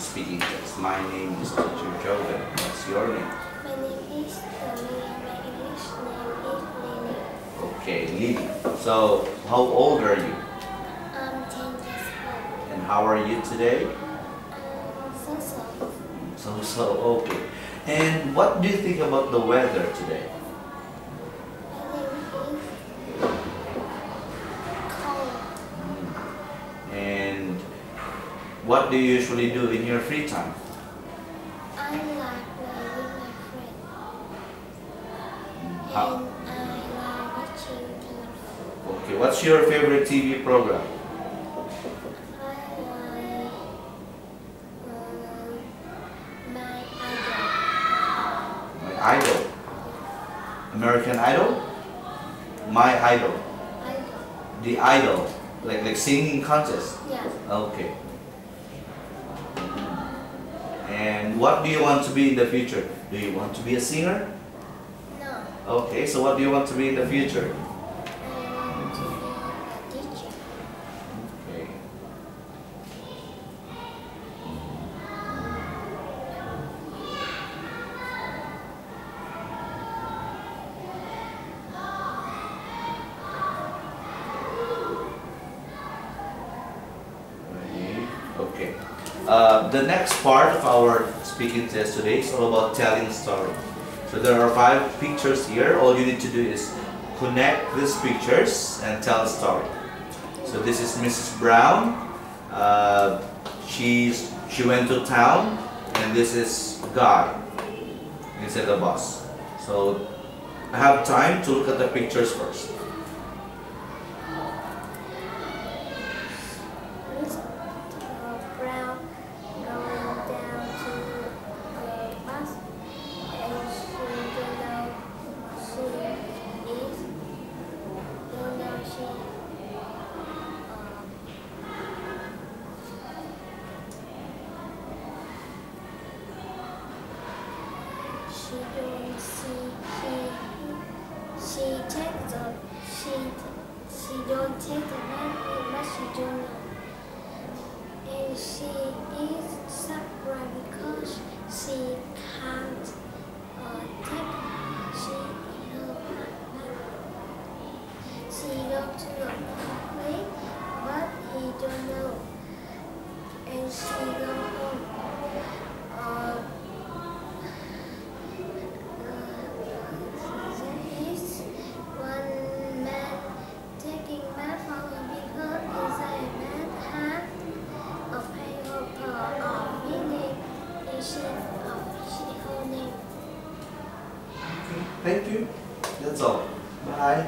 speaking test. My name is Teacher Joven. What's your name? My name is Tommy and my English name is Lily. Okay, Lily. So, how old are you? I'm 10 years old. And how are you today? Um, so so. So, so, okay. And what do you think about the weather today? My name is Cole. And what do you usually do in your free time? I like playing with my friend. How- And I like watching TV. Okay, what's your favorite TV program? I um, my idol. My Idol. American Idol? My Idol. Idol. The Idol. Like like singing contest. Yeah. Okay. And what do you want to be in the future? Do you want to be a singer? No. Okay, so what do you want to be in the future? Um, to be a teacher. Okay. Uh, the next part of our speaking test today is all about telling a story. So there are five pictures here. All you need to do is connect these pictures and tell a story. So this is Mrs. Brown. Uh, she's she went to town, and this is Guy inside the bus. So I have time to look at the pictures first. She see she she take the she she don't take the man but she don't know and she is surprised because she can't Thank you. That's all. Bye.